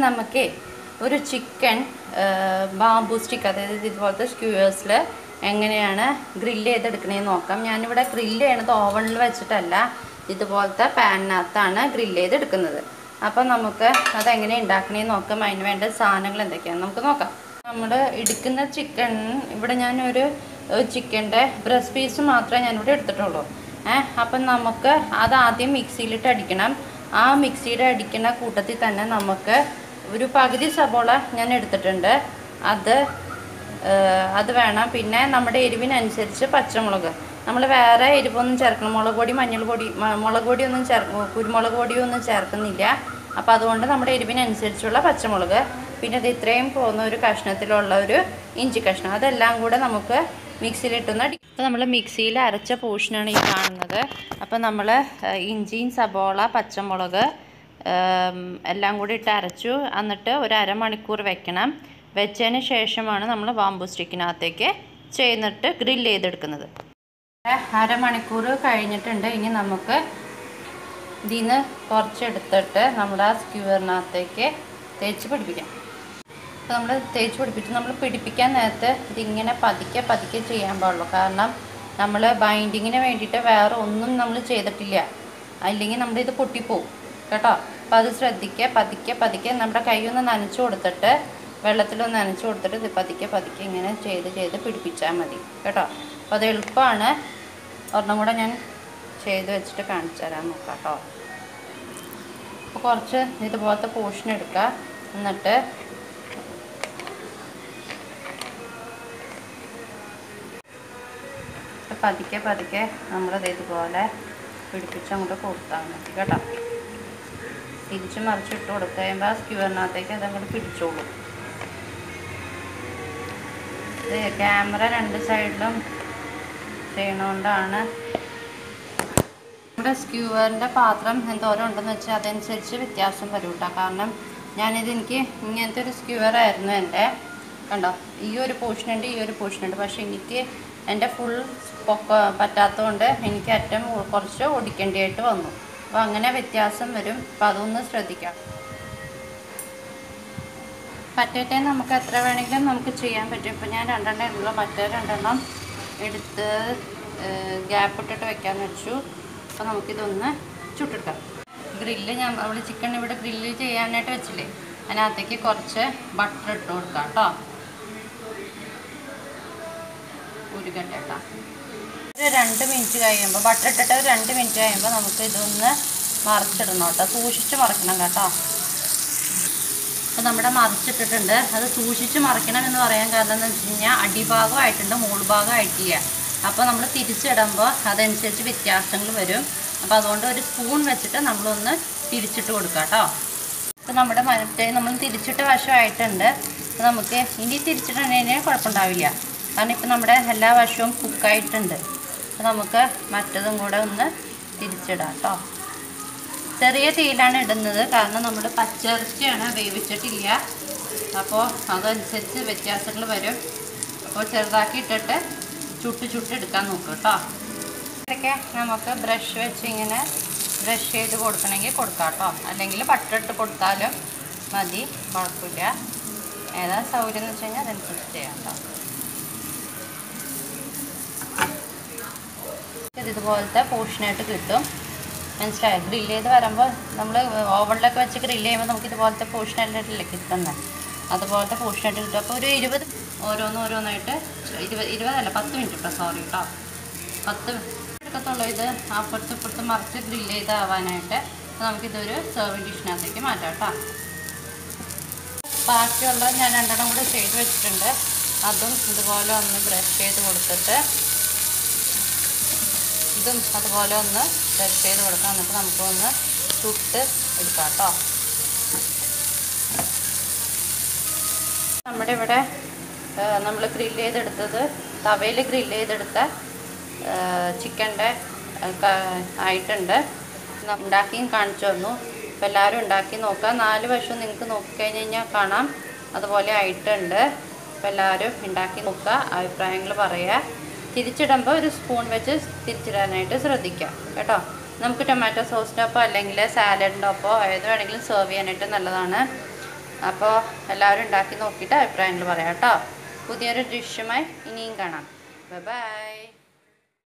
നമുക്കേ ഒരു chicken bamboo stick അതായത് ഇതുപോലത്തെ സ്ക്യൂവേഴ്സിൽ എങ്ങനെയാണ് ഗ്രില്ല് ചെയ്തെടുക്കണേന്ന് നോക്കാം. ഞാനിവിടെ ഗ്രില്ല് ചെയ്യണത് ഓവണിൽ വെച്ചിട്ടല്ല ഇതുപോലത്തെ പാനിനകത്താണ് ഗ്രില്ല് ചെയ്തെടുക്കുന്നത്. അപ്പം നമുക്ക് അതെങ്ങനെ ഉണ്ടാക്കണേന്ന് നോക്കാം. അതിന് വേണ്ട സാധനങ്ങൾ എന്തൊക്കെയാണ് നമുക്ക് നോക്കാം. നമ്മൾ എടുക്കുന്ന ചിക്കൻ ഇവിടെ ഞാനൊരു ചിക്കന്റെ ബ്രസ്റ്റ് പീസ് മാത്രമേ ഞാനിവിടെ എടുത്തിട്ടുള്ളൂ. ഏഹ് അപ്പം നമുക്ക് അത് ആദ്യം മിക്സിയിലിട്ട് അടിക്കണം. ആ മിക്സിയുടെ അടിക്കുന്ന കൂട്ടത്തിൽ തന്നെ നമുക്ക് ഒരു പകുതി സബോള ഞാൻ എടുത്തിട്ടുണ്ട്. അത് അത് വേണം. പിന്നെ നമ്മുടെ എരിവിനനുസരിച്ച് പച്ചമുളക്. നമ്മൾ വേറെ എരിവൊന്നും ചേർക്കണം. മുളക് പൊടി മഞ്ഞൾ പൊടി മുളക് പൊടി ഒന്നും ചേർ കുരുമുളക് പൊടിയൊന്നും ചേർക്കുന്നില്ല. അപ്പോൾ അതുകൊണ്ട് നമ്മുടെ എരിവിനനുസരിച്ചുള്ള പച്ചമുളക്. പിന്നെ ഇത് ഇത്രയും പോകുന്ന ഒരു കഷ്ണത്തിലുള്ള ഒരു ഇഞ്ചി കഷ്ണം. അതെല്ലാം കൂടെ നമുക്ക് മിക്സിയിലിട്ടൊന്ന് അപ്പോൾ നമ്മൾ മിക്സിയിൽ അരച്ച പോർഷനാണ് ഈ കാണുന്നത്. അപ്പോൾ നമ്മൾ ഇഞ്ചിയും സബോള പച്ചമുളക് എല്ലാം കൂടി ഇട്ട് അരച്ചു. എന്നിട്ട് ഒരു അരമണിക്കൂർ വെക്കണം. വെച്ചതിന് ശേഷമാണ് നമ്മൾ ബാമ്പു സ്റ്റിക്കിനകത്തേക്ക് ചെയ്യുന്നിട്ട് ഗ്രില്ല് ചെയ്തെടുക്കുന്നത്. അരമണിക്കൂർ കഴിഞ്ഞിട്ടുണ്ട്. ഇനി നമുക്ക് ഇതിന് കുറച്ചെടുത്തിട്ട് നമ്മുടെ ആ സ്ക്യൂറിനകത്തേക്ക് തേച്ച് പിടിപ്പിക്കാം. അപ്പോൾ നമ്മൾ തേച്ച് പിടിപ്പിച്ച് നമ്മൾ പിടിപ്പിക്കാൻ നേരത്തെ ഇതിങ്ങനെ പതുക്കെ പതുക്കെ ചെയ്യാൻ പാടുള്ളൂ. കാരണം നമ്മൾ ബൈൻഡിങ്ങിന് വേണ്ടിയിട്ട് വേറെ ഒന്നും നമ്മൾ ചെയ്തിട്ടില്ല. അല്ലെങ്കിൽ നമ്മുടെ ഇത് പൊട്ടിപ്പോവും. കേട്ടോ. അപ്പോൾ അത് ശ്രദ്ധിക്കുക. പതുക്കെ പതുക്കെ നമ്മുടെ കൈ ഒന്ന് നനച്ച് കൊടുത്തിട്ട് വെള്ളത്തിലൊന്ന് നനച്ചു കൊടുത്തിട്ട് ഇത് പതുക്കെ പതുക്കെ ഇങ്ങനെ ചെയ്ത് ചെയ്ത് പിടിപ്പിച്ചാൽ മതി. കേട്ടോ. അപ്പോൾ അത് എളുപ്പമാണ്. ഒരെണ്ണം കൂടെ ഞാൻ ചെയ്ത് വെച്ചിട്ട് കാണിച്ചു തരാൻ നോക്കാം കേട്ടോ. അപ്പോൾ കുറച്ച് ഇതുപോലത്തെ പോർഷൻ എടുക്കുക. എന്നിട്ട് പതുക്കെ പതുക്കെ നമ്മളത് ഇതുപോലെ പിടിപ്പിച്ച് അങ്ങോട്ട് കൊടുത്താൽ മതി കേട്ടോ. തിരിച്ച് മറിച്ചിട്ട് കൊടുത്ത് കഴിയുമ്പോൾ ആ സ്ക്യൂറിനകത്തേക്ക് അതങ്ങോട്ട് പിടിച്ചോളും. ഇത് ക്യാമറ രണ്ട് സൈഡിലും ചെയ്യണോണ്ടാണ്. നമ്മുടെ സ്ക്യൂവറിന്റെ പാത്രം എന്തോരം ഉണ്ടെന്ന് വെച്ചാൽ അതനുസരിച്ച് വ്യത്യാസം വരും കേട്ടോ കാരണം ഞാനിത് എനിക്ക് ഇങ്ങനത്തെ ഒരു സ്ക്യൂവറായിരുന്നു എന്റെ. കണ്ടോ? ഈ ഒരു പോർഷൻ ഉണ്ട് ഈ ഒരു പോർഷൻ ഉണ്ട്. പക്ഷേ എനിക്ക് എന്റെ ഫുൾ പൊക്ക പറ്റാത്തതുകൊണ്ട് എനിക്ക് അറ്റം കുറച്ച് ഒടിക്കേണ്ടിയായിട്ട് വന്നു. അപ്പോൾ അങ്ങനെ വ്യത്യാസം വരും. അപ്പോൾ അതൊന്ന് ശ്രദ്ധിക്കാം. പറ്റേറ്റെ നമുക്ക് എത്ര വേണമെങ്കിലും നമുക്ക് ചെയ്യാൻ പറ്റും. ഇപ്പോൾ ഞാൻ രണ്ടെണ്ണം ഉള്ളൂ മറ്റേ രണ്ടെണ്ണം എടുത്ത് ഗ്യാപ്പ് ഇട്ടിട്ട് വെക്കാമെന്ന് വെച്ചു. അപ്പോൾ നമുക്കിതൊന്ന് ചുട്ടിട്ടാം ഗ്രില്ല് ഞാൻ നമ്മൾ ചിക്കൻ ഇവിടെ ഗ്രില്ല് ചെയ്യാനായിട്ട് വെച്ചില്ലേ? അതിനകത്തേക്ക് കുറച്ച് ബട്ടർ ഇട്ട് കൊടുക്കാം കേട്ടോ. ഉരുകട്ടെ കേട്ടോ. ഒരു രണ്ട് മിനിറ്റ് കഴിയുമ്പോൾ ബട്ടർ ഇട്ടിട്ട് ഒരു രണ്ട് മിനിറ്റ് കഴിയുമ്പോൾ നമുക്ക് ഇതൊന്ന് മറിച്ചിടണം കേട്ടോ. സൂക്ഷിച്ച് മറിക്കണം കേട്ടോ. അപ്പോൾ നമ്മുടെ മറിച്ചിട്ടിട്ടുണ്ട്. അത് സൂക്ഷിച്ച് മറിക്കണം എന്ന് പറയാൻ കാരണം എന്ന് വെച്ച് കഴിഞ്ഞാൽ അടിഭാഗമായിട്ടുണ്ട് മുകൾ ഭാഗമായിട്ടില്ല അപ്പോൾ നമ്മൾ തിരിച്ചിടുമ്പോൾ അതനുസരിച്ച് വ്യത്യാസങ്ങൾ വരും. അപ്പോൾ അതുകൊണ്ട് ഒരു സ്പൂൺ വെച്ചിട്ട് നമ്മളൊന്ന് തിരിച്ചിട്ട് കൊടുക്കാം കേട്ടോ. അപ്പോൾ നമ്മുടെ മരത്തെ നമ്മൾ തിരിച്ചിട്ട് വശമായിട്ടുണ്ട്. അപ്പോൾ നമുക്ക് ഇനി തിരിച്ചിട്ടുണ്ടെങ്കിൽ കുഴപ്പമുണ്ടാവില്ല. കാരണം ഇപ്പം നമ്മുടെ എല്ലാ വശവും കുക്കായിട്ടുണ്ട് അപ്പോൾ നമുക്ക് മറ്റതും കൂടെ ഒന്ന് തിരിച്ചിടാം കേട്ടോ ചെറിയ തീയിലാണ് ഇടുന്നത്. കാരണം നമ്മൾ പച്ചിറച്ചിയാണ് വേവിച്ചിട്ടില്ല. അപ്പോൾ അതനുസരിച്ച് വ്യത്യാസങ്ങൾ വരും. അപ്പോൾ ചെറുതാക്കി ഇട്ടിട്ട് ചുട്ട് ചുട്ട് എടുക്കാൻ നോക്കും കേട്ടോ ഇതൊക്കെ നമുക്ക് ബ്രഷ് വെച്ച് ഇങ്ങനെ ബ്രഷ് ചെയ്ത് കൊടുക്കണമെങ്കിൽ കൊടുക്കാം കേട്ടോ അല്ലെങ്കിൽ പട്ടിട്ട് കൊടുത്താലും മതി. കുഴപ്പമില്ല. ഏതാ സൗകര്യം എന്ന് വെച്ച് കഴിഞ്ഞാൽ അതനുസരിച്ച് ചെയ്യാം കേട്ടോ ഇതുപോലത്തെ പോർഷനായിട്ട് കിട്ടും. മനസ്സിലായോ? ഗ്രില്ല് ചെയ്ത് വരുമ്പോൾ നമ്മൾ ഓവണിലൊക്കെ വെച്ച് ഗ്രില്ല് ചെയ്യുമ്പോൾ നമുക്ക് ഇതുപോലത്തെ പോർഷനായിട്ടല്ലേ കിട്ടുന്നത് അതുപോലത്തെ പോർഷനായിട്ട് കിട്ടും. അപ്പോൾ ഒരു ഇരുപത് ഓരോന്ന് ഓരോന്നായിട്ട് ഇരുപത് ഇരുപതല്ല പത്ത് മിനിറ്റ് കേട്ടോ സോറി കേട്ടോ പത്ത് എടുക്കത്തുള്ളൂ ഇത്. അപ്പുറത്ത് ഇപ്പുറത്ത് മറിച്ച് ഗ്രില്ല് ചെയ്താവാനായിട്ട് അപ്പോൾ നമുക്കിതൊരു സെർവിങ് ഡിഷിനകത്തേക്ക് മാറ്റാം കേട്ടോ ബാക്കിയുള്ള ഞാൻ രണ്ടെണ്ണം കൂടെ ചെയ്ത് വെച്ചിട്ടുണ്ട്. അതും ഇതുപോലെ ഒന്ന് ബ്രഷ് ചെയ്ത് കൊടുത്തിട്ട് ഇതും അതുപോലെ ഒന്ന് ബ്രഷ് ചെയ്ത് കൊടുക്കാം. എന്നിട്ട് നമുക്കൊന്ന് ചുട്ട് എടുക്കാം കേട്ടോ നമ്മുടെ ഇവിടെ നമ്മൾ ഗ്രില്ല് ചെയ്തെടുത്തത് തവയിൽ ഗ്രില്ല് ചെയ്തെടുത്ത ചിക്കന്റെ ആയിട്ടുണ്ട്. ഉണ്ടാക്കിയും കാണിച്ചു തന്നു. അപ്പോൾ എല്ലാവരും ഉണ്ടാക്കി നോക്കാം. നാല് വശവും നിങ്ങൾക്ക് നോക്കിക്കഴിഞ്ഞ് കഴിഞ്ഞാൽ കാണാം. അതുപോലെ ആയിട്ടുണ്ട്. അപ്പോൾ എല്ലാവരും ഉണ്ടാക്കി നോക്കുക. അഭിപ്രായങ്ങൾ പറയുക. തിരിച്ചിടുമ്പോൾ ഒരു സ്പൂൺ വെച്ച് തിരിച്ചിടാനായിട്ട് ശ്രദ്ധിക്കുക കേട്ടോ. നമുക്ക് ടൊമാറ്റോ സോസിന്റെ ഒപ്പം അല്ലെങ്കിൽ സാലഡിന്റെ ഒപ്പം ഏത് വേണമെങ്കിലും സെർവ് ചെയ്യാനായിട്ട് നല്ലതാണ്. അപ്പോൾ എല്ലാവരും ഉണ്ടാക്കി നോക്കിയിട്ട് അഭിപ്രായങ്ങൾ പറയാം കേട്ടോ. പുതിയൊരു ഡിഷുമായി ഇനിയും കാണാം. ബൈ